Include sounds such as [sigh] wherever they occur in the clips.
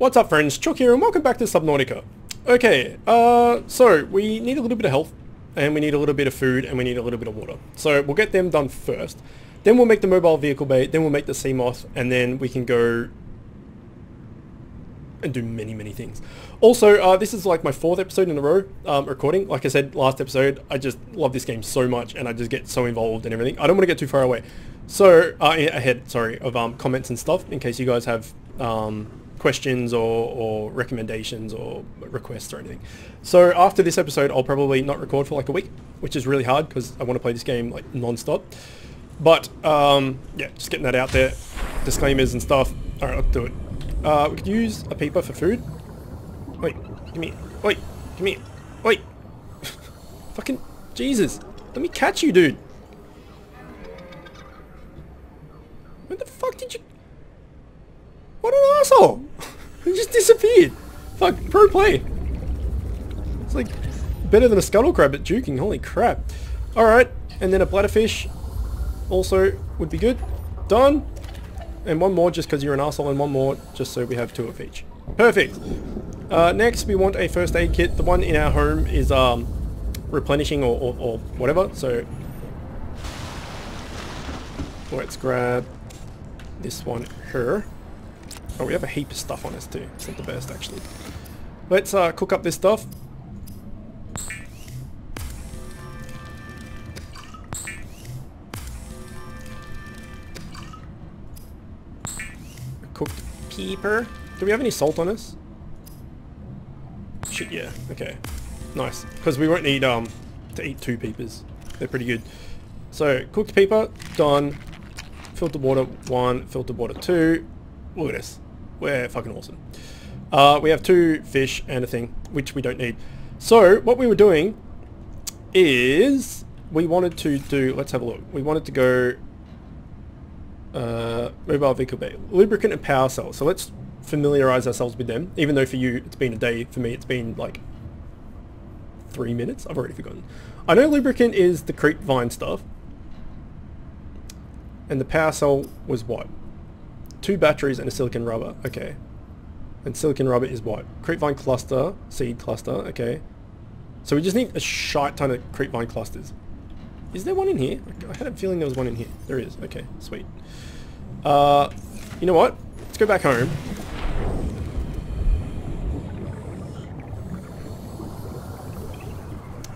What's up friends, Chook here and welcome back to Subnautica. Okay, uh, so we need a little bit of health and we need a little bit of food and we need a little bit of water. So we'll get them done first. Then we'll make the mobile vehicle bay, then we'll make the Seamoth and then we can go and do many, many things. Also, uh, this is like my fourth episode in a row um, recording. Like I said last episode, I just love this game so much and I just get so involved and everything. I don't want to get too far away. So, uh, ahead, sorry, of um, comments and stuff in case you guys have um, questions or, or recommendations or requests or anything. So after this episode, I'll probably not record for like a week, which is really hard because I want to play this game like non-stop. But um, yeah, just getting that out there. Disclaimers and stuff. All right, let's do it. Uh, we could use a peeper for food. Wait, give me, wait, give me, wait. [laughs] Fucking Jesus, let me catch you, dude. Where the fuck did you? What an asshole! [laughs] he just disappeared. Fuck, pro play. It's like better than a scuttle crab at juking. Holy crap. Alright, and then a bladderfish also would be good. Done. And one more just because you're an asshole and one more just so we have two of each. Perfect. Uh, next we want a first aid kit. The one in our home is um, replenishing or, or, or whatever. So let's grab this one here. Oh, we have a heap of stuff on us too. It's not the best, actually. Let's uh, cook up this stuff. Cooked peeper. Do we have any salt on us? Shit, yeah. Okay. Nice. Because we won't need um to eat two peepers. They're pretty good. So, cooked peeper, done. Filtered water, one. Filtered water, two. Look at this. We're fucking awesome. Uh, we have two fish and a thing, which we don't need. So, what we were doing is we wanted to do, let's have a look. We wanted to go uh, mobile vehicle bay, lubricant and power cell. So let's familiarize ourselves with them, even though for you it's been a day, for me it's been like three minutes. I've already forgotten. I know lubricant is the creepvine stuff. And the power cell was what? Two batteries and a silicon rubber. Okay. And silicon rubber is what? Creepvine cluster, seed cluster. Okay. So we just need a shite ton of creepvine clusters. Is there one in here? I had a feeling there was one in here. There is. Okay, sweet. Uh, you know what? Let's go back home.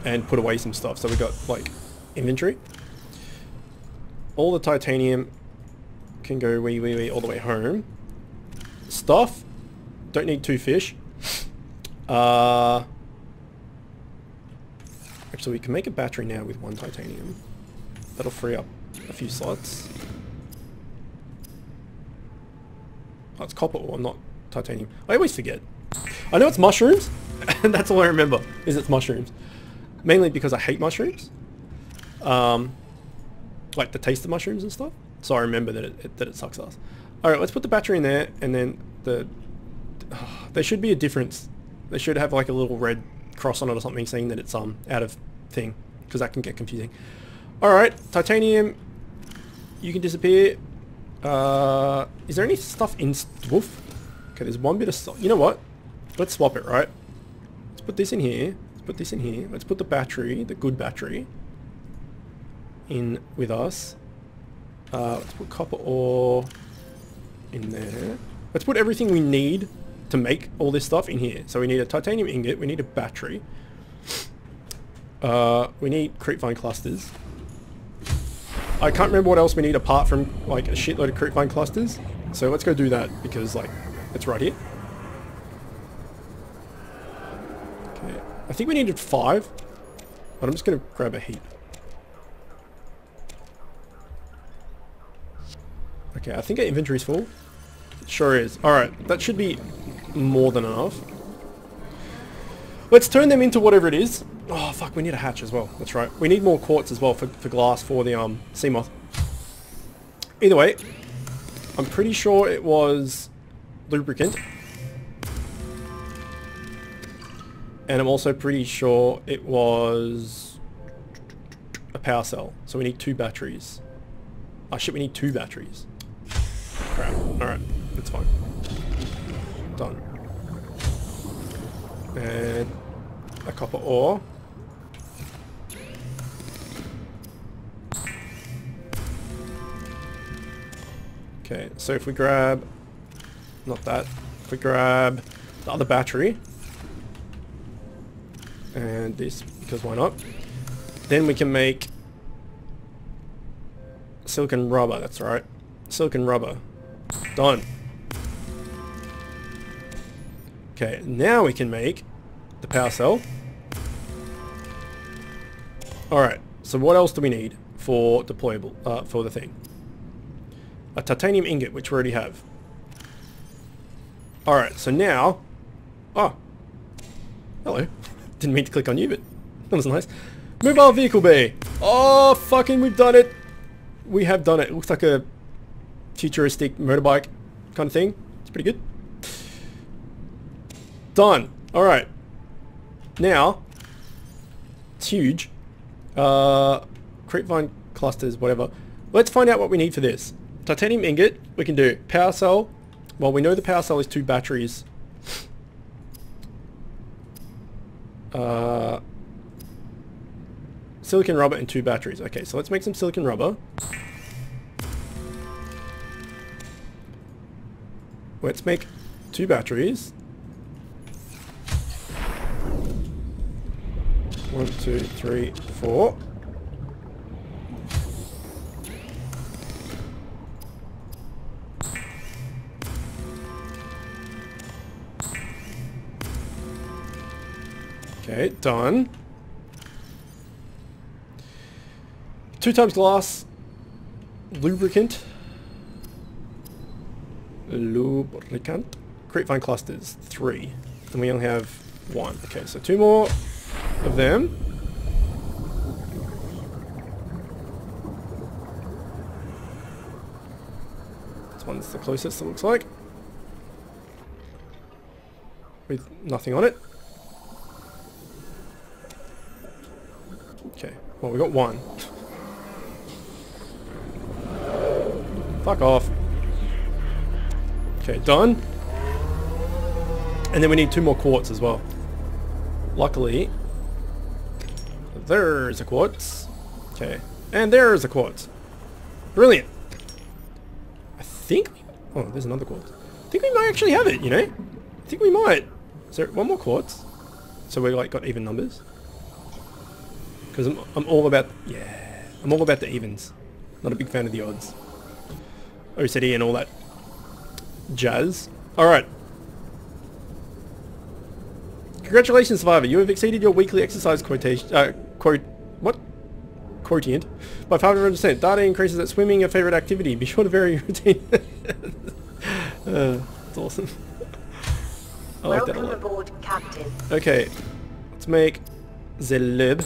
And put away some stuff. So we got, like, inventory. All the titanium can go wee wee wee all the way home. Stuff. Don't need two fish. Uh, actually, we can make a battery now with one titanium. That'll free up a few slots. Oh, it's copper ore, not titanium. I always forget. I know it's mushrooms, [laughs] and that's all I remember, is it's mushrooms. Mainly because I hate mushrooms. Um, like the taste of mushrooms and stuff. So I remember that it, it that it sucks us. Alright, let's put the battery in there, and then the... Oh, [sighs] there should be a difference. They should have like a little red cross on it or something saying that it's um out of thing, because that can get confusing. Alright, titanium, you can disappear. Uh, is there any stuff in... Woof. Okay, there's one bit of stuff. You know what? Let's swap it, right? Let's put this in here. Let's put this in here. Let's put the battery, the good battery, in with us. Uh, let's put copper ore in there. Let's put everything we need to make all this stuff in here. So we need a titanium ingot, we need a battery, uh, we need creepvine clusters. I can't remember what else we need apart from like a shitload of creepvine clusters. So let's go do that because like it's right here. Okay, I think we needed five, but I'm just gonna grab a heap. Okay, I think our inventory's full. Sure is. Alright, that should be more than enough. Let's turn them into whatever it is. Oh, fuck, we need a hatch as well. That's right. We need more quartz as well for, for glass for the um, Seamoth. Either way, I'm pretty sure it was lubricant. And I'm also pretty sure it was a power cell. So we need two batteries. Oh shit, we need two batteries. Crap. Alright, that's fine. Done. And a copper ore. Okay, so if we grab, not that, if we grab the other battery, and this, because why not, then we can make silicon rubber, that's right, silicon rubber, done. Okay, now we can make the power cell. Alright, so what else do we need for deployable, uh, for the thing? A titanium ingot, which we already have. Alright, so now... Oh. Hello. Didn't mean to click on you, but that was nice. Mobile vehicle bay. Oh, fucking we've done it. We have done it. It looks like a futuristic motorbike kind of thing. It's pretty good. Done. Alright. Now, it's huge. Uh, creepvine clusters, whatever. Let's find out what we need for this. Titanium ingot, we can do power cell. Well, we know the power cell is two batteries. Uh, silicon rubber and two batteries. Okay, so let's make some silicon rubber. Let's make two batteries. One, two, three, four. Okay, done. Two times glass. Lubricant. Lubricant. Creepvine clusters. Three. And we only have one. Okay, so two more of them. This one's the closest it looks like. With nothing on it. Okay, well we got one. Fuck off. Okay, done. And then we need two more quartz as well. Luckily, there's a quartz. Okay, and there's a quartz. Brilliant. I think... Oh, there's another quartz. I think we might actually have it, you know? I think we might. Is there one more quartz? So we like got even numbers? Because I'm, I'm all about... Yeah. I'm all about the evens. Not a big fan of the odds. Oh, OCD and all that jazz. Alright. Congratulations, Survivor. You have exceeded your weekly exercise quotation... Uh, quote... What? Quotient. By 500%. Data increases at swimming your favorite activity. Be sure to vary your routine. [laughs] uh, that's awesome. I like that a lot. Aboard, Captain. Okay. Let's make the lib.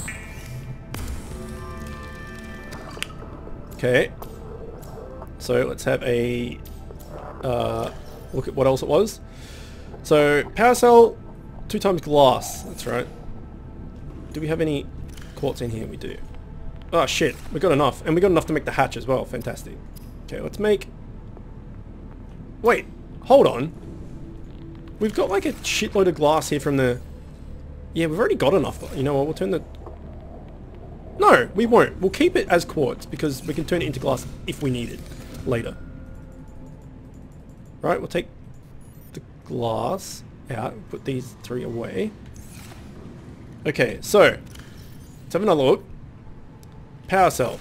Okay. So let's have a uh, look at what else it was. So power cell, two times glass. That's right. Do we have any quartz in here? We do. Oh shit, we got enough. And we got enough to make the hatch as well. Fantastic. Okay, let's make... Wait, hold on. We've got like a shitload of glass here from the... Yeah, we've already got enough. You know what, we'll turn the no, we won't. We'll keep it as quartz because we can turn it into glass if we need it later. Right, we'll take the glass out, put these three away. Okay, so, let's have another look. Power cell.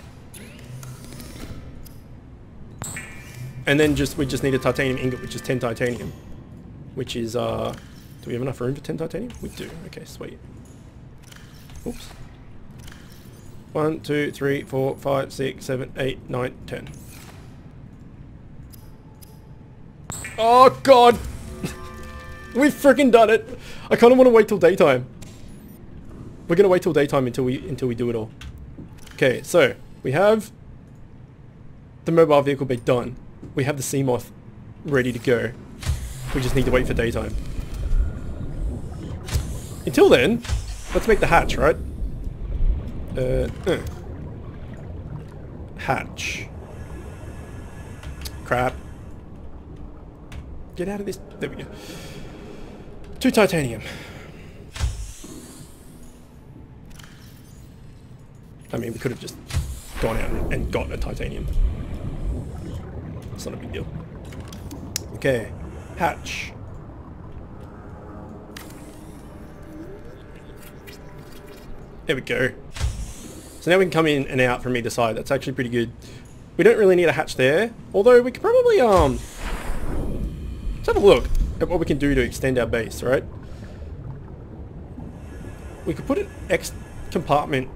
And then just we just need a titanium ingot, which is 10 titanium. Which is, uh, do we have enough room for 10 titanium? We do. Okay, sweet. Oops. One, two, three, four, five, six, seven, eight, nine, ten. Oh god! We've freaking done it! I kind of want to wait till daytime. We're gonna wait till daytime until we until we do it all. Okay, so we have the mobile vehicle be done. We have the Seamoth ready to go. We just need to wait for daytime. Until then, let's make the hatch, right? Uh, uh. Hatch. Crap. Get out of this. There we go. Two titanium. I mean, we could have just gone out and got a titanium. It's not a big deal. Okay, hatch. There we go. So now we can come in and out from either side. That's actually pretty good. We don't really need a hatch there, although we could probably um let's have a look at what we can do to extend our base, right? We could put an X compartment,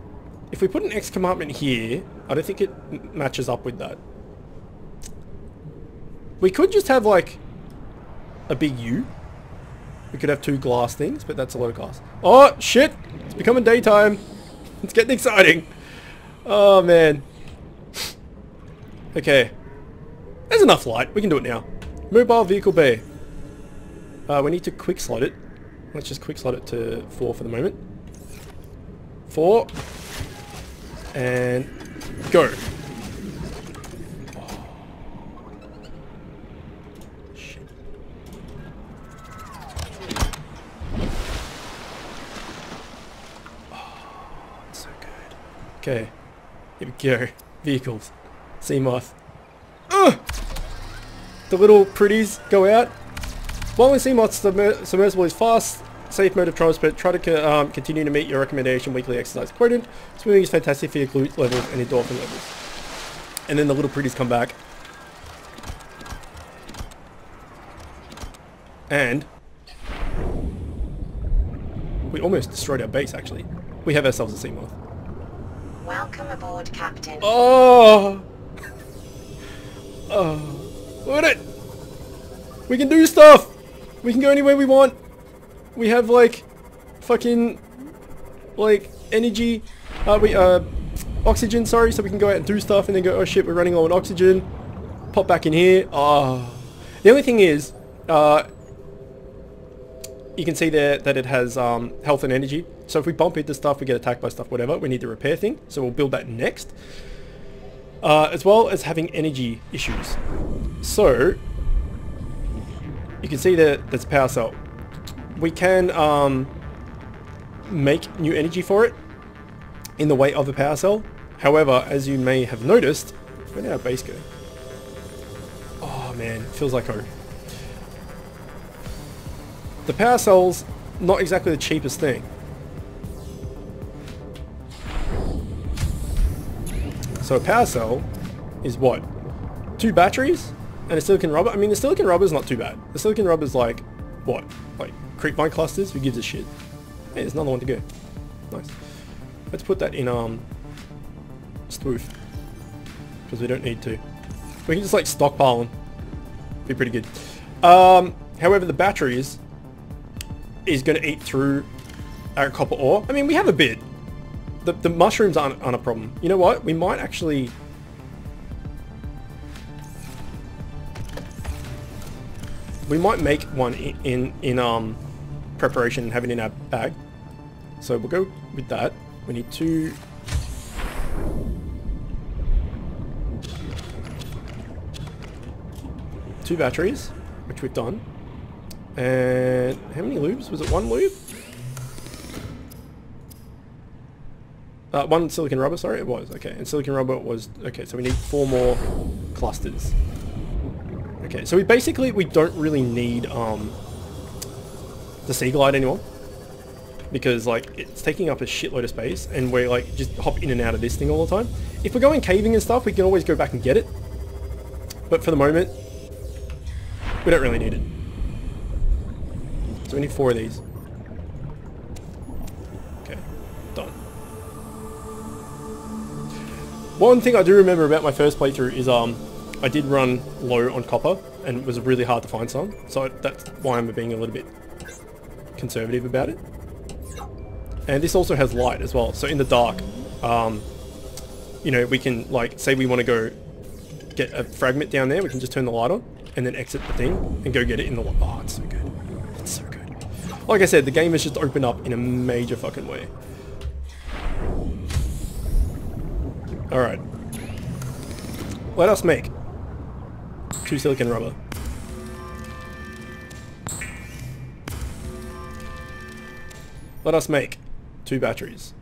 if we put an X compartment here, I don't think it matches up with that. We could just have like a big U. We could have two glass things, but that's a lot of glass. Oh, shit! It's becoming daytime. It's getting exciting. Oh, man. Okay. There's enough light. We can do it now. Mobile vehicle bay. Uh, we need to quick slot it. Let's just quick slot it to 4 for the moment. 4. And go. Okay. Here we go. Vehicles. Seamoth. The little pretties go out. While in Seamoth's submersible is fast, safe mode of transport, try to um, continue to meet your recommendation weekly exercise quotient. Swimming is fantastic for your glute levels and endorphin levels. And then the little pretties come back. And we almost destroyed our base actually. We have ourselves a Seamoth. Welcome aboard, Captain. Oh! [laughs] Oh. Look at it! We can do stuff! We can go anywhere we want! We have like fucking like energy uh we uh oxygen sorry so we can go out and do stuff and then go oh shit we're running low on oxygen pop back in here oh the only thing is uh you can see there that it has um, health and energy. So if we bump into stuff, we get attacked by stuff, whatever, we need the repair thing. So we'll build that next. Uh, as well as having energy issues. So, you can see that there's a power cell. We can um, make new energy for it in the way of the power cell. However, as you may have noticed, where did our base go? Oh man, feels like home. The power cell's not exactly the cheapest thing. So a power cell is what? Two batteries and a silicon rubber? I mean, the silicon rubber is not too bad. The silicon rubber is like, what? Like creepvine clusters? Who gives a shit? Hey, there's another one to go. Nice. Let's put that in, um, spoof. Because we don't need to. We can just like stockpile them. Be pretty good. Um, however, the batteries is going to eat through our copper ore. I mean, we have a bit. The, the mushrooms aren't, aren't a problem. You know what? We might actually... We might make one in, in, in um, preparation and have it in our bag. So we'll go with that. We need two... Two batteries, which we've done. And how many loops? Was it one loop? Uh, one silicon rubber, sorry, it was. Okay, and silicon rubber was... Okay, so we need four more clusters. Okay, so we basically, we don't really need um, the Sea Glide anymore. Because, like, it's taking up a shitload of space, and we're, like, just hop in and out of this thing all the time. If we're going caving and stuff, we can always go back and get it. But for the moment, we don't really need it. So we need four of these. One thing I do remember about my first playthrough is um, I did run low on copper and it was really hard to find some. So that's why I'm being a little bit conservative about it. And this also has light as well. So in the dark, um, you know, we can like, say we want to go get a fragment down there, we can just turn the light on and then exit the thing and go get it in the light. Oh, it's so good. It's so good. Like I said, the game has just opened up in a major fucking way. Alright. Let us make two silicon rubber. Let us make two batteries.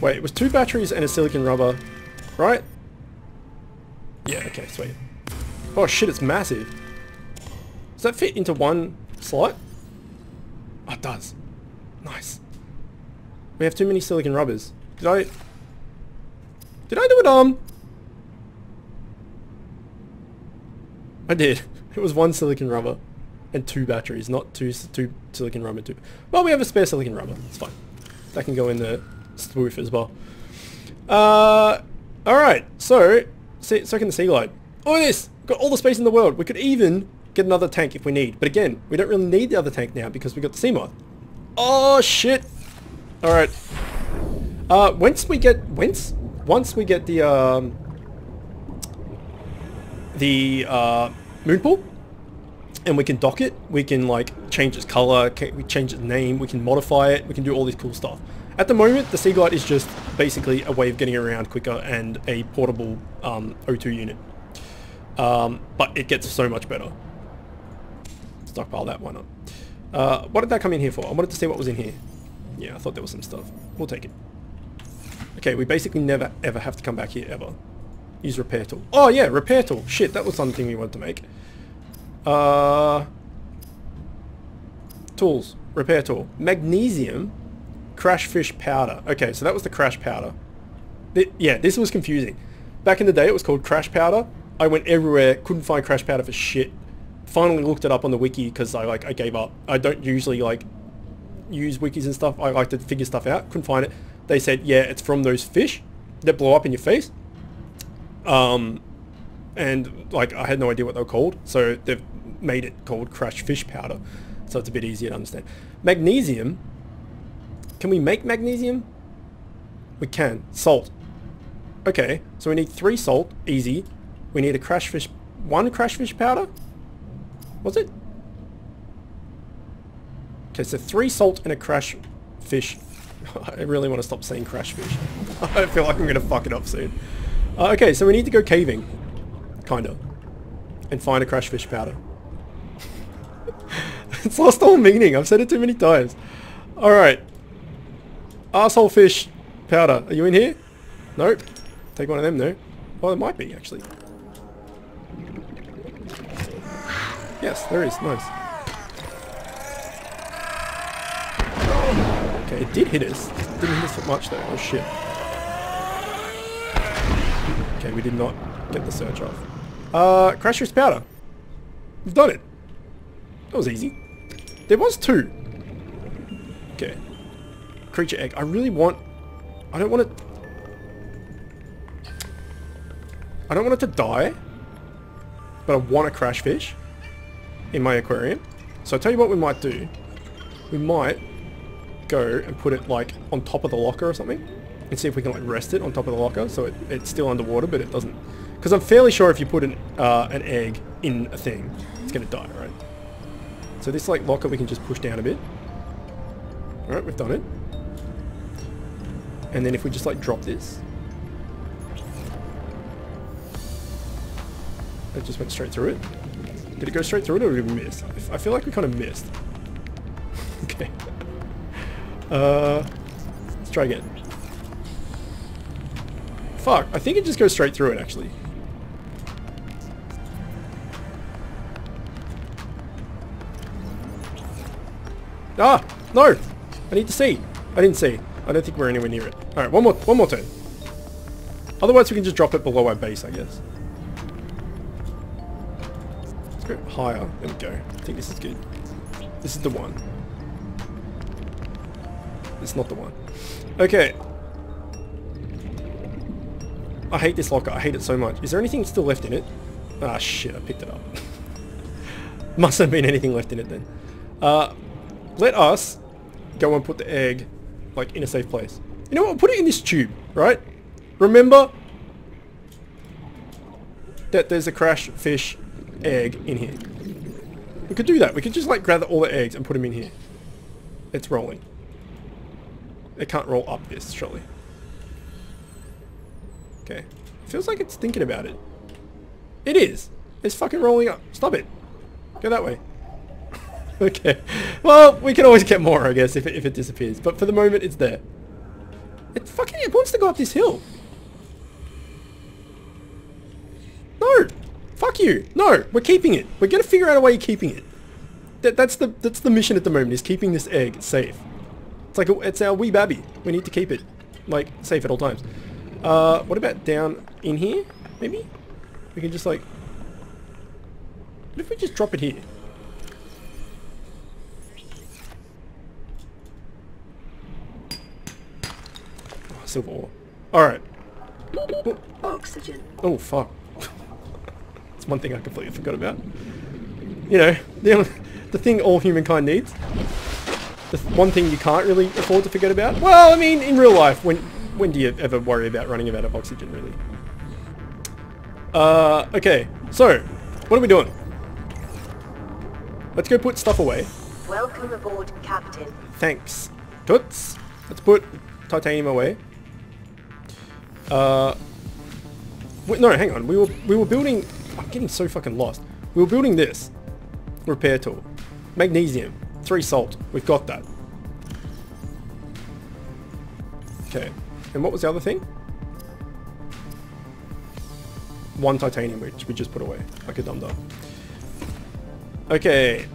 Wait, it was two batteries and a silicon rubber, right? Yeah, okay, sweet. Oh shit, it's massive. Does that fit into one slot? Oh, it does. Nice. We have too many silicon rubbers. Did I... Did I do it, um... I did. [laughs] It was one silicon rubber and two batteries, not two two silicon rubber. Two. Well, we have a spare silicon rubber. It's fine. That can go in the spoof as well. Uh, all right. So, see, so can the sea. Look at this. Got all the space in the world. We could even get another tank if we need. But again, we don't really need the other tank now because we've got the Seamoth. Oh shit. All right. Uh, once we get once once we get the um the uh, moon pool and we can dock it, we can like change its color, we change its name, we can modify it, we can do all this cool stuff. At the moment, the Seaglide is just basically a way of getting around quicker and a portable um, O2 unit. Um, but it gets so much better. Stockpile that, why not? Uh, what did that come in here for? I wanted to see what was in here. Yeah, I thought there was some stuff. We'll take it. Okay, we basically never ever have to come back here ever. Use repair tool. Oh yeah, repair tool. Shit, that was something we wanted to make. Uh, tools. Repair tool. Magnesium crash fish powder. Okay, so that was the crash powder. Th yeah, this was confusing. Back in the day, it was called crash powder. I went everywhere, couldn't find crash powder for shit. Finally looked it up on the wiki because I like I gave up. I don't usually like use wikis and stuff. I like to figure stuff out. Couldn't find it. They said, yeah, it's from those fish that blow up in your face. Um, and like I had no idea what they were called, so they've made it called crash fish powder, so it's a bit easier to understand. Magnesium. Can we make magnesium? We can. Salt. Okay, so we need three salt, easy. We need a crash fish, one crash fish powder? Was it? Okay, so three salt and a crash fish. [laughs] I really want to stop saying crash fish. [laughs] I feel like I'm going to fuck it up soon. Uh, okay, so we need to go caving. Kinda. And find a crash fish powder. [laughs] it's lost all meaning. I've said it too many times. Alright. Asshole fish powder. Are you in here? Nope. Take one of them, no. Oh, there might be, actually. Yes, there is. Nice. It did hit us. Didn't hit us much, though. Oh, shit. Okay, we did not get the search off. Uh, Crasher's Powder. We've done it. That was easy. There was two. Okay. Creature egg. I really want... I don't want it... I don't want it to die. But I want a crash fish in my aquarium. So I'll tell you what we might do. We might go and put it like on top of the locker or something and see if we can like rest it on top of the locker so it, it's still underwater but it doesn't because I'm fairly sure if you put an, uh, an egg in a thing it's gonna die right? So this like locker we can just push down a bit. Alright we've done it. And then if we just like drop this. It just went straight through it. Did it go straight through it or did we miss? I feel like we kind of missed uh let's try again Fuck, I think it just goes straight through it, actually. Ah! No! I need to see. I didn't see. I don't think we're anywhere near it. Alright, one more, one more turn. Otherwise we can just drop it below our base, I guess. Let's go higher. There we go. I think this is good. This is the one. It's not the one. Okay, I hate this locker. I hate it so much. Is there anything still left in it? Ah, shit. I picked it up. [laughs] Must have been anything left in it then. Uh, let us go and put the egg, like, in a safe place. You know what? We'll put it in this tube, right? Remember that there's a crash fish egg in here. We could do that. We could just, like, gather all the eggs and put them in here. It's rolling. It can't roll up this, surely. Okay. Feels like it's thinking about it. It is. It's fucking rolling up. Stop it. Go that way. [laughs] okay. Well, we can always get more, I guess, if it, if it disappears. But for the moment, it's there. It fucking it wants to go up this hill. No! Fuck you! No! We're keeping it. We're gonna figure out a way of keeping it. That, that's the that's the mission at the moment is keeping this egg safe. It's like a, it's our wee baby. We need to keep it like safe at all times. Uh, what about down in here? Maybe we can just like. What if we just drop it here? Oh, silver ore. All right. Oxygen. Oh fuck. [laughs] It's one thing I completely forgot about. You know, the the thing all humankind needs. The one thing you can't really afford to forget about. Well, I mean, in real life, when when do you ever worry about running out of oxygen, really? Uh, okay. So, what are we doing? Let's go put stuff away. Welcome aboard, Captain. Thanks. Toots. Let's put titanium away. Uh, wait, no, hang on. We were we were building. I'm getting so fucking lost. We were building this repair tool. Magnesium, three salt. We've got that. Okay. And what was the other thing? One titanium, which we just put away like a dum dum. Okay.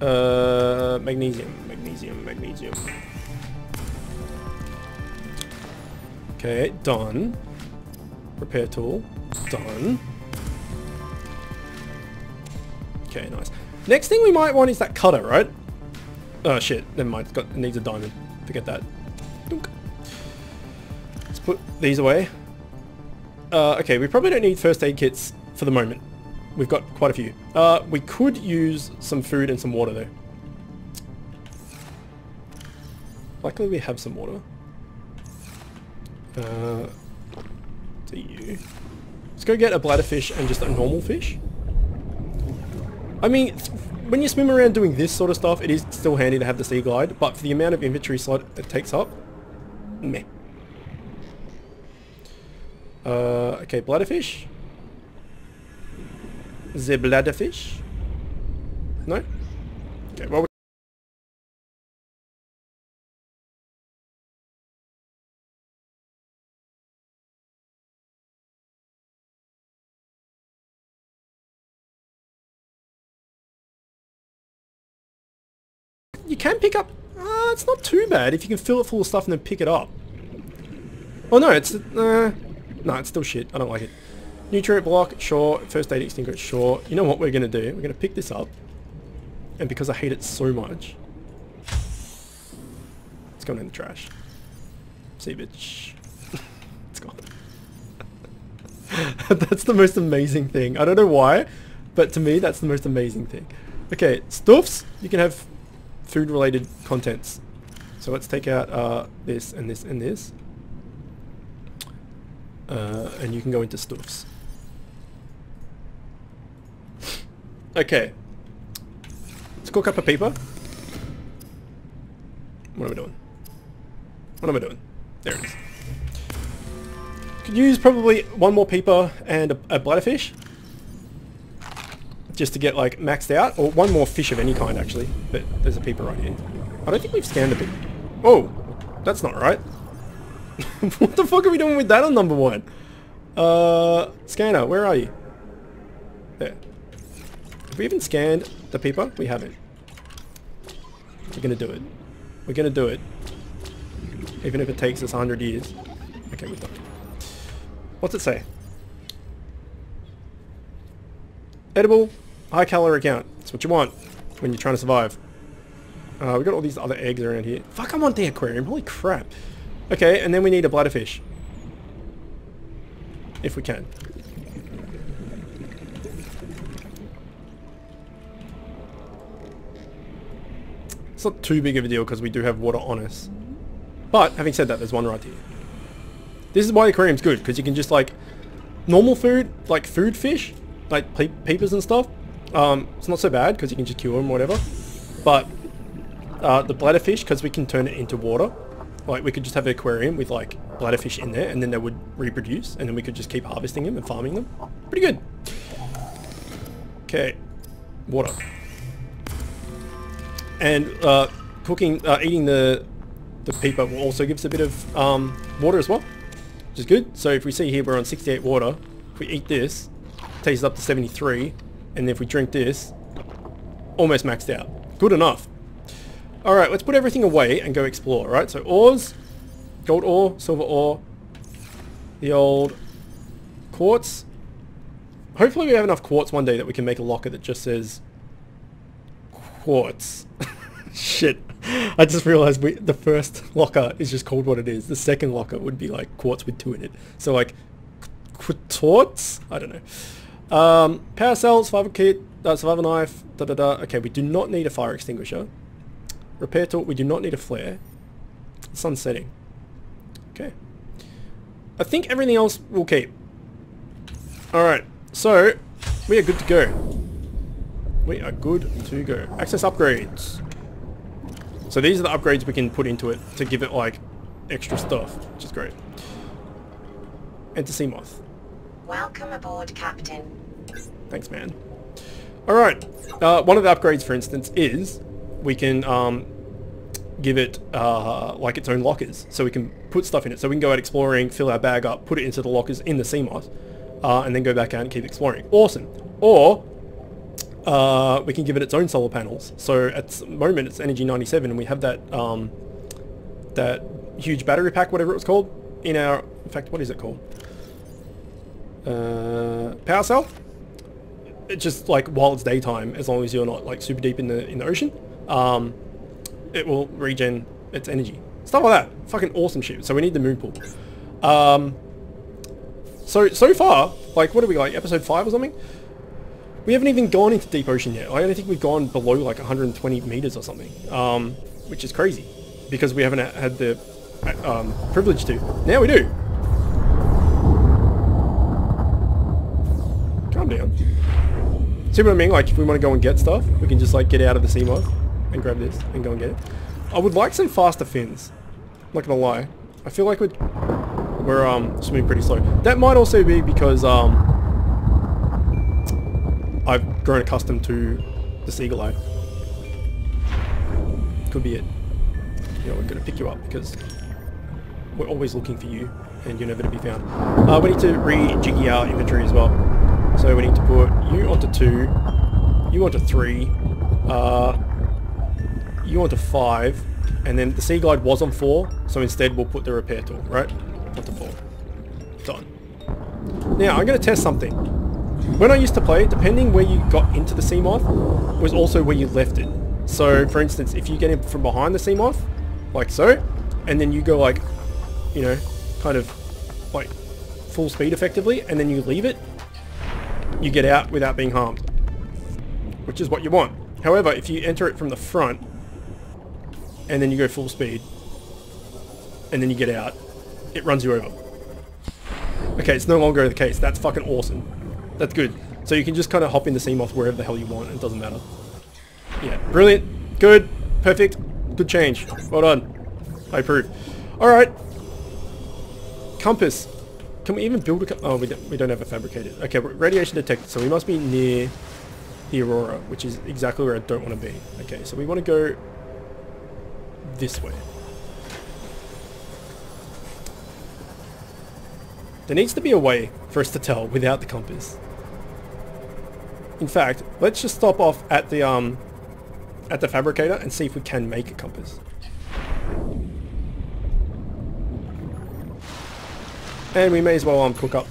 Uh, magnesium, magnesium, magnesium. Okay, done. Repair tool, done. Okay, nice. Next thing we might want is that cutter, right? Oh shit, never mind. It's got needs a diamond. Forget that. Dunk. Let's put these away. Uh, okay, we probably don't need first aid kits for the moment. We've got quite a few. Uh, we could use some food and some water though. Luckily we have some water. Uh, to you. Let's go get a bladder fish and just a normal fish. I mean, when you swim around doing this sort of stuff, it is still handy to have the sea glide, but for the amount of inventory slot it takes up, meh. Uh, okay, bladderfish. The bladderfish. No. Okay, well. Can pick up. Uh, it's not too bad if you can fill it full of stuff and then pick it up. Oh no, it's uh, no, it's still shit. I don't like it. Nutrient block, sure. First aid extinguisher, sure. You know what we're gonna do? We're gonna pick this up, and because I hate it so much, it's going in the trash. See, bitch. [laughs] it's gone. [laughs] that's the most amazing thing. I don't know why, but to me, that's the most amazing thing. Okay, stuffs. You can have food-related contents. So let's take out uh, this and this and this. Uh, and you can go into stuffs. Okay. Let's cook up a peeper. What am I doing? What am I doing? There it is. Could use probably one more peeper and a, a bladderfish. Just to get like maxed out. Or one more fish of any kind actually. But there's a peeper right here. I don't think we've scanned a peeper. Oh! That's not right. [laughs] what the fuck are we doing with that on number one? Uh, scanner, where are you? There. Have we even scanned the peeper? We haven't. We're gonna do it. We're gonna do it. Even if it takes us 100 years. Okay, we've done it. What's it say? Edible, high calorie count. That's what you want when you're trying to survive. Uh, we got all these other eggs around here. Fuck, I want the aquarium. Holy crap. Okay, and then we need a bladderfish. If we can. It's not too big of a deal because we do have water on us. But, having said that, there's one right here. This is why the aquarium's good, because you can just like... Normal food, like food fish, like pe peepers and stuff, um, it's not so bad because you can just kill them or whatever. But uh, the bladderfish, because we can turn it into water, like we could just have an aquarium with like bladderfish in there and then they would reproduce and then we could just keep harvesting them and farming them. Pretty good. Okay. Water. And uh, cooking, uh, eating the the peeper will also give us a bit of um, water as well, which is good. So if we see here we're on 68 water, if we eat this, takes us up to 73, and if we drink this, almost maxed out. Good enough. Alright, let's put everything away and go explore, right? So ores, gold ore, silver ore, the old quartz. Hopefully we have enough quartz one day that we can make a locker that just says quartz. [laughs] Shit. I just realized we, the first locker is just called what it is. The second locker would be like quartz with two in it. So like quartz? I don't know. Um, power cells, survival kit, uh, survival knife, da da da. Okay, we do not need a fire extinguisher. Repair tool, we do not need a flare. Sun setting. Okay. I think everything else will keep. Alright, so we are good to go. We are good to go. Access upgrades. So these are the upgrades we can put into it to give it like extra stuff, which is great. Enter Seamoth. Welcome aboard, Captain. Thanks, man. Alright, uh, one of the upgrades, for instance, is we can um, give it uh, like its own lockers. So we can put stuff in it. So we can go out exploring, fill our bag up, put it into the lockers in the Seamoth, uh, and then go back out and keep exploring. Awesome. Or uh, we can give it its own solar panels. So at the moment it's Energy 97 and we have that um, that huge battery pack, whatever it was called, in our, in fact, what is it called? Uh, power cell? It just like while it's daytime, as long as you're not like super deep in the in the ocean, um, it will regen its energy. Stuff like that. Fucking awesome shit. So we need the moon pool. Um, so so far, like what are we like episode five or something? We haven't even gone into deep ocean yet. I don't think we've gone below like 120 meters or something, um, which is crazy because we haven't had the um, privilege to. Now we do. Calm down. See what I mean? Like if we want to go and get stuff, we can just like get out of the Seamoth and grab this and go and get it. I would like some faster fins. I'm Not gonna lie. I feel like we're, we're um, swimming pretty slow. That might also be because um, I've grown accustomed to the Seaglide. Could be it. You know, we're going to pick you up because we're always looking for you and you're never to be found. Uh, we need to rejiggy our inventory as well. So we need to put you onto two, you onto three, uh, you onto five, and then the Sea Glide was on four, so instead we'll put the repair tool, right? Onto four. Done. Now, I'm going to test something. When I used to play, depending where you got into the Seamoth, was also where you left it. So, for instance, if you get in from behind the Seamoth, like so, and then you go like, you know, kind of like full speed effectively, and then you leave it, you get out without being harmed, which is what you want. However, if you enter it from the front, and then you go full speed, and then you get out, it runs you over. Okay, it's no longer the case. That's fucking awesome. That's good. So you can just kind of hop in the Seamoth wherever the hell you want. It doesn't matter. Yeah, brilliant. Good. Perfect. Good change. Well done. I approve. Alright. Compass. Can we even build a... Oh, we don't, we don't have a fabricated. Okay, radiation detected. So we must be near the Aurora, which is exactly where I don't want to be. Okay, so we want to go this way. There needs to be a way for us to tell without the compass. In fact, let's just stop off at the um at the fabricator and see if we can make a compass. And we may as well cook up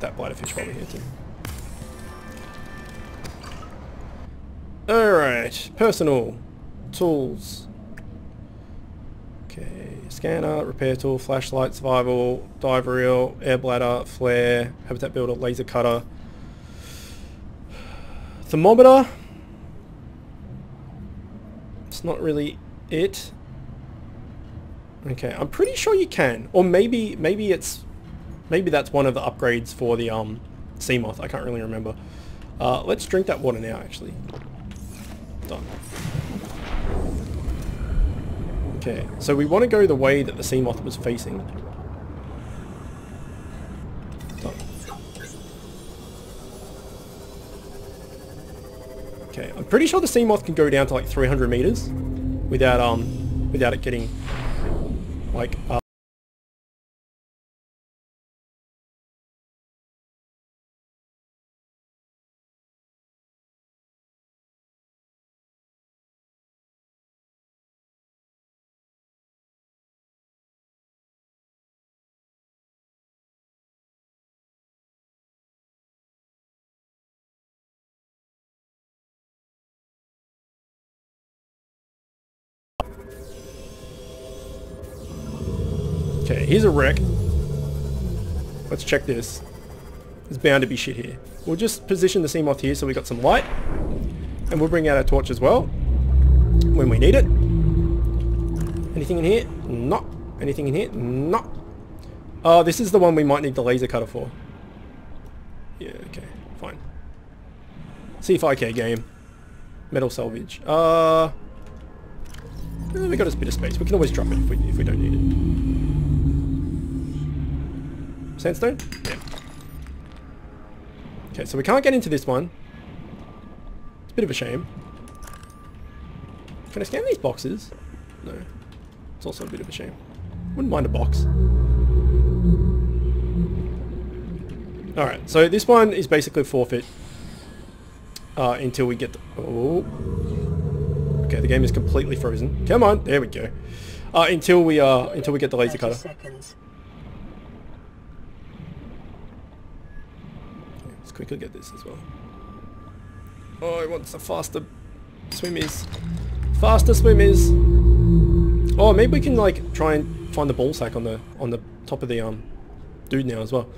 that bladderfish while we're here too. Alright, personal tools. Okay, scanner, repair tool, flashlight, survival, dive reel, air bladder, flare, habitat builder, laser cutter, thermometer. It's not really it. Okay, I'm pretty sure you can, or maybe maybe it's maybe that's one of the upgrades for the um Seamoth. I can't really remember. Uh, let's drink that water now, actually. Done. Okay, so we want to go the way that the Seamoth was facing. Done. Okay, I'm pretty sure the Seamoth can go down to like 300 meters without um without it getting like uh, here's a wreck. Let's check this. There's bound to be shit here. We'll just position the Seamoth here so we got some light. And we'll bring out our torch as well. When we need it. Anything in here? No. Anything in here? No. Oh, this is the one we might need the laser cutter for. Yeah, okay. Fine. C5K game. Metal salvage. Uh... eh, We got a bit of space. We can always drop it if we, if we don't need it. Sandstone? Okay, so we can't get into this one. It's a bit of a shame. Can I scan these boxes? No. It's also a bit of a shame. Wouldn't mind a box. Alright, so this one is basically a forfeit. Uh, until we get the... Oh. Okay, the game is completely frozen. Come on, there we go. Uh, until we uh, until we get the laser cutter. seconds. Let's quickly get this as well. Oh, I want the faster swimmies. Faster swimmies. Oh, maybe we can like try and find the ball sack on the on the top of the um dude now as well.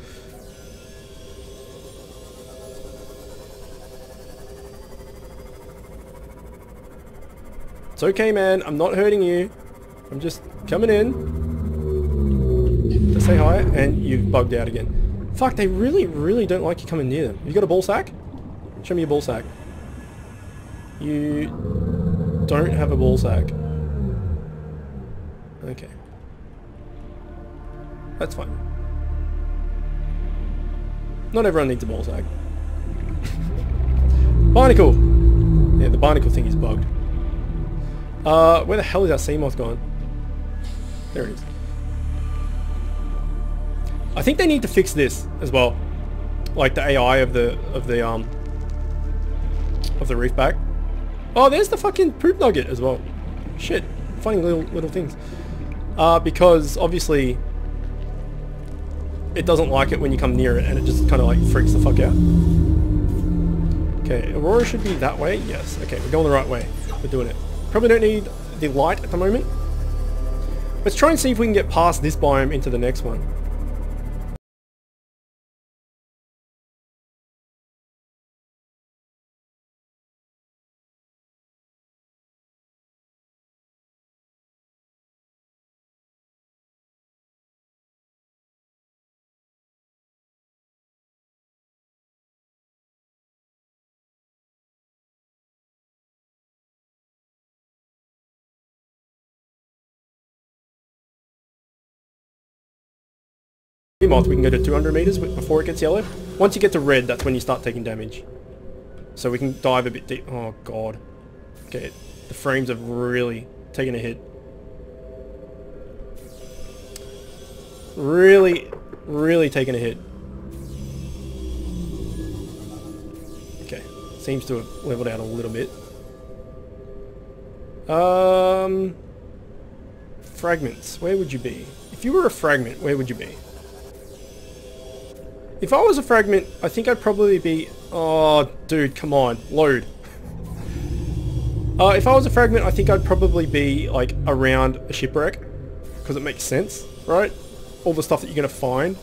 It's okay, man. I'm not hurting you. I'm just coming in to say hi, and you've bugged out again. Fuck, they really, really don't like you coming near them. You got a ball sack? Show me your ball sack. You don't have a ball sack. Okay. That's fine. Not everyone needs a ball sack. [laughs] Barnacle! Yeah, the barnacle thing is bugged. Uh, where the hell is our Seamoth gone? There it is. I think they need to fix this as well. Like the AI of the of the um of the Reefback. Oh, there's the fucking poop nugget as well. Shit, funny little little things. Uh, because obviously it doesn't like it when you come near it, and it just kind of like freaks the fuck out. Okay, Aurora should be that way. Yes. Okay, we're going the right way. We're doing it. Probably don't need the light at the moment. Let's try and see if we can get past this biome into the next one. Moth we can go to 200 meters before it gets yellow. Once you get to red, that's when you start taking damage. So we can dive a bit deep. Oh god. Okay, the frames have really taken a hit. Really, really taken a hit. Okay, seems to have leveled out a little bit. Um, fragments. Where would you be? If you were a fragment, where would you be? If I was a fragment, I think I'd probably be... Oh, dude, come on. Load. Uh, if I was a fragment, I think I'd probably be, like, around a shipwreck. Because it makes sense, right? All the stuff that you're going to find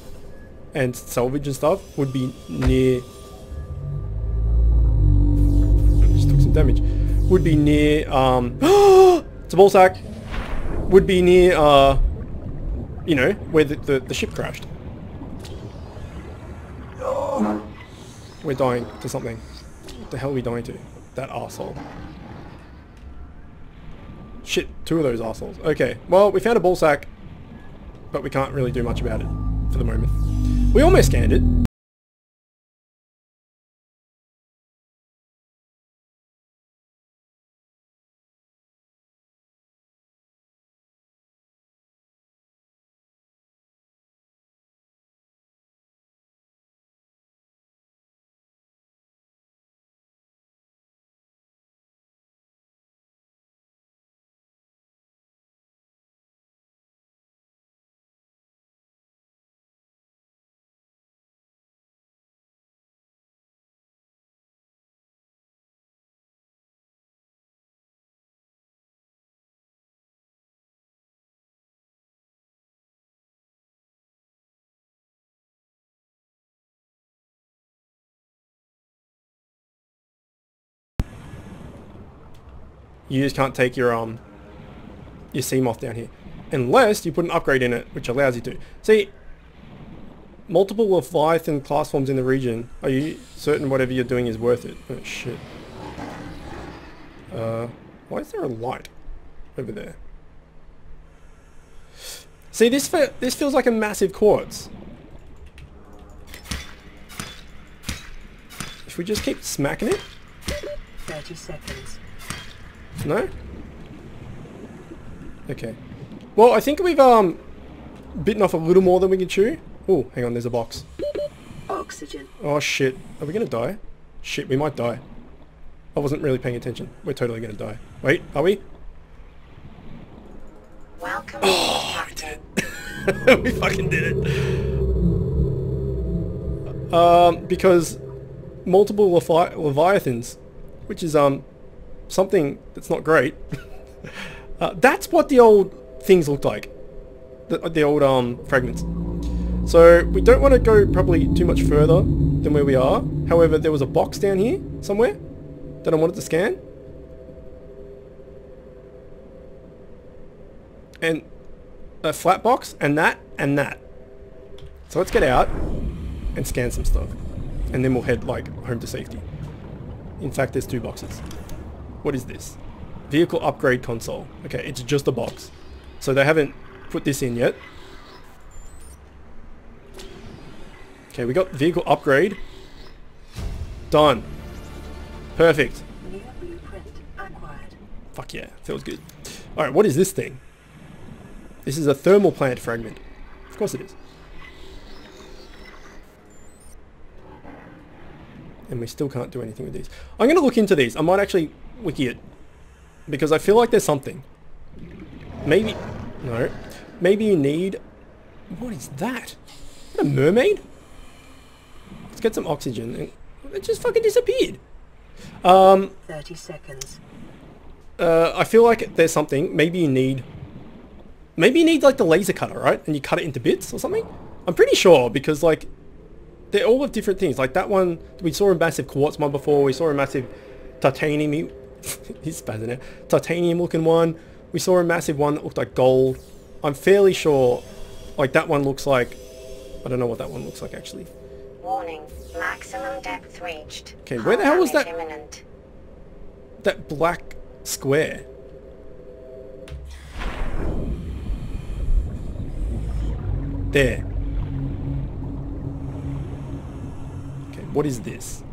and salvage and stuff would be near... Just took some damage. Would be near, um... [gasps] it's a ball sack! Would be near, uh... You know, where the, the, the ship crashed. We're dying to something. What the hell are we dying to? That arsehole. Shit, two of those assholes. Okay, well, we found a ball sack, but we can't really do much about it for the moment. We almost scanned it. You just can't take your um your Seamoth down here. Unless you put an upgrade in it, which allows you to. See, multiple Leviathan class forms in the region. Are you certain whatever you're doing is worth it? Oh shit. Uh, why is there a light over there? See, this fe this feels like a massive quartz. If we just keep smacking it? 30 seconds. No? Okay. Well, I think we've um bitten off a little more than we can chew. Oh, hang on, there's a box. Oxygen. Oh shit. Are we gonna die? Shit, we might die. I wasn't really paying attention. We're totally gonna die. Wait, are we? Welcome [gasps] Oh, aboard, Captain. [laughs] we fucking did it. Um, because multiple Levi- Leviathans, which is um something that's not great. [laughs] uh, that's what the old things looked like. The, the old um fragments. So we don't want to go probably too much further than where we are. However, there was a box down here somewhere that I wanted to scan. And a flat box and that and that. So let's get out and scan some stuff. And then we'll head like home to safety. In fact, there's two boxes. What is this? Vehicle upgrade console. Okay, it's just a box. So they haven't put this in yet. Okay, we got vehicle upgrade. Done. Perfect. Fuck yeah, feels good. Alright, what is this thing? This is a thermal plant fragment. Of course it is. And we still can't do anything with these. I'm going to look into these. I might actually wiki it. Because I feel like there's something. Maybe... No. Maybe you need... What is that? Is that a mermaid? Let's get some oxygen. And it just fucking disappeared. Um, 30 seconds. uh, I feel like there's something. Maybe you need... Maybe you need like the laser cutter, right? And you cut it into bits or something? I'm pretty sure because like they're all of different things. Like that one, we saw a massive quartz one before. We saw a massive titanium... He's spazzing out. Titanium looking one. We saw a massive one that looked like gold. I'm fairly sure like that one looks like... I don't know what that one looks like actually. Warning. Maximum depth reached. Okay, where the hell was that- Imminent. That black square. There. Okay, what is this?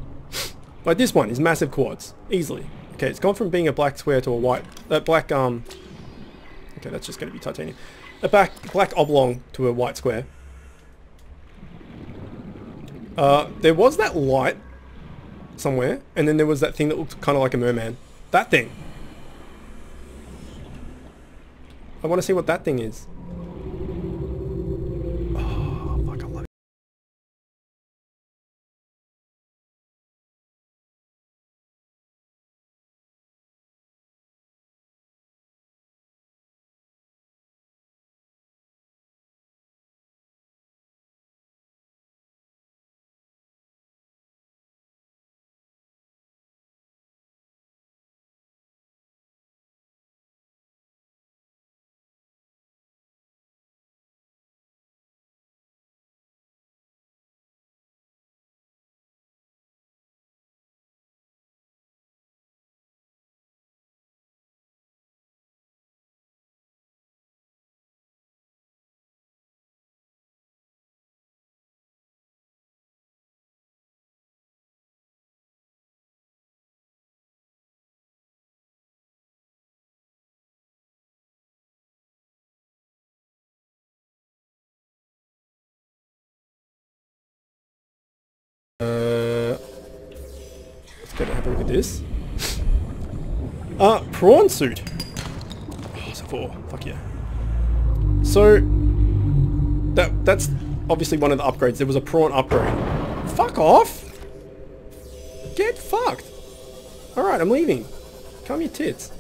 Like this one is massive quartz, easily. Okay, it's gone from being a black square to a white, that black um. Okay, that's just going to be titanium. A black black oblong to a white square. Uh, there was that light somewhere, and then there was that thing that looked kind of like a merman. That thing. I want to see what that thing is. A look at this. Uh, prawn suit. Oh, so four. Fuck yeah. So, that that's obviously one of the upgrades. There was a prawn upgrade. Fuck off! Get fucked! Alright, I'm leaving. Calm your tits.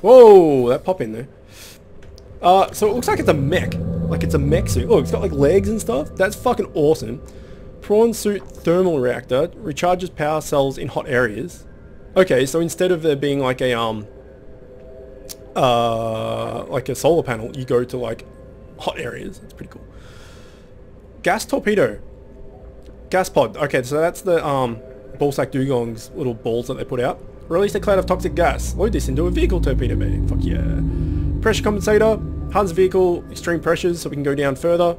Whoa, that pop in there. Uh, so it looks like it's a mech. Like it's a mech suit. Look, it's got like legs and stuff. That's fucking awesome. Prawn suit thermal reactor recharges power cells in hot areas. Okay, so instead of there being like a um uh, like a solar panel, you go to like hot areas. It's pretty cool. Gas torpedo. Gas pod. Okay, so that's the um, ballsack dugong's little balls that they put out. Release a cloud of toxic gas. Load this into a vehicle torpedo bay. Fuck yeah. Pressure compensator. Hardens vehicle extreme pressures so we can go down further.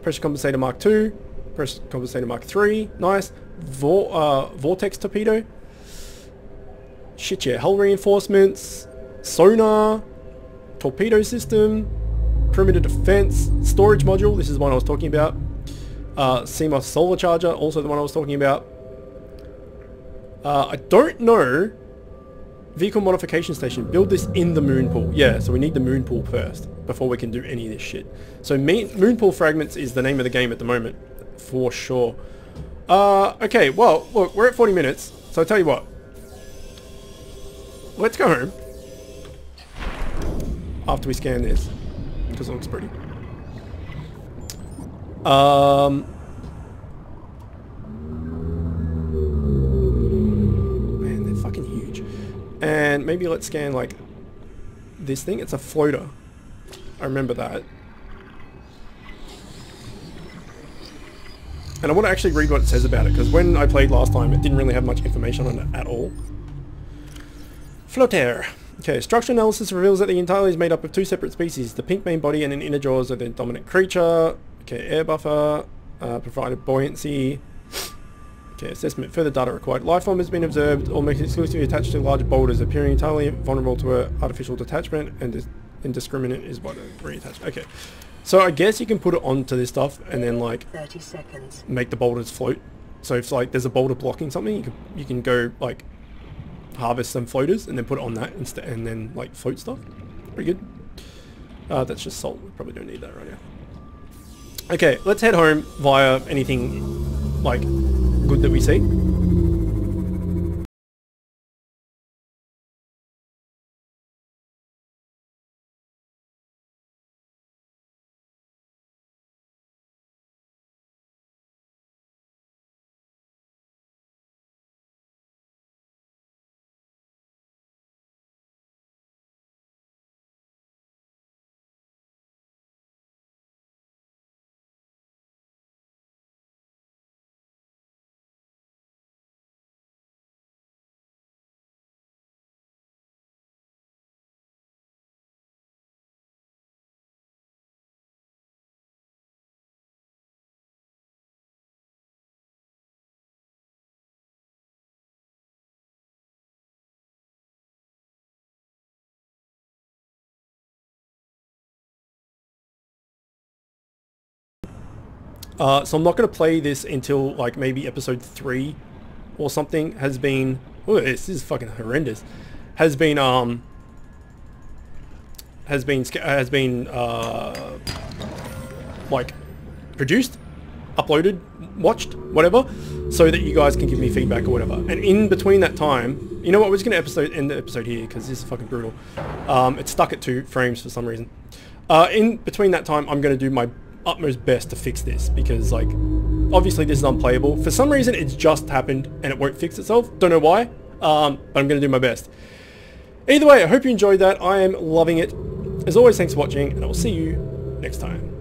Pressure compensator Mark 2. Pressure compensator Mark 3. Nice. Vor uh, vortex torpedo. Shit yeah. Hull reinforcements. Sonar. Torpedo system. Perimeter defense. Storage module. This is the one I was talking about. Uh, Seamoth solar charger. Also the one I was talking about. Uh, I don't know. Vehicle modification station. Build this in the moon pool. Yeah, so we need the moon pool first before we can do any of this shit. So moon pool fragments is the name of the game at the moment, for sure. Uh, okay, well, look, we're at 40 minutes, so I tell you what. Let's go home. After we scan this, because it looks pretty. Um, man, they're fucking huge. And maybe let's scan like this thing. It's a floater. I remember that. And I want to actually read what it says about it, because when I played last time, it didn't really have much information on it at all. Floater. Okay, structural analysis reveals that the entirely is made up of two separate species. The pink main body and an inner jaws are the dominant creature. Okay, air buffer, uh, provided buoyancy. Okay, assessment. Further data required. Lifeform has been observed almost exclusively attached to large boulders, appearing entirely vulnerable to artificial detachment and dis indiscriminate is what reattached. Okay, so I guess you can put it onto this stuff and then like 30 seconds. make the boulders float. So if like there's a boulder blocking something, you can you can go like harvest some floaters and then put it on that instead, and then like float stuff. Pretty good. Uh, that's just salt. We probably don't need that right now. Okay, let's head home via anything like good that we see. Uh, so I'm not going to play this until like maybe episode 3 or something has been... Oh, this is fucking horrendous. Has been, um... Has been, has been, uh... Like, produced, uploaded, watched, whatever, so that you guys can give me feedback or whatever. And in between that time, you know what, we're just going to episode, end the episode here because this is fucking brutal. Um, it's stuck at two frames for some reason. Uh, in between that time, I'm going to do my utmost best to fix this because like obviously this is unplayable. For some reason it's just happened and it won't fix itself. Don't know why um, but I'm gonna do my best. Either way I hope you enjoyed that. I am loving it. As always thanks for watching and I will see you next time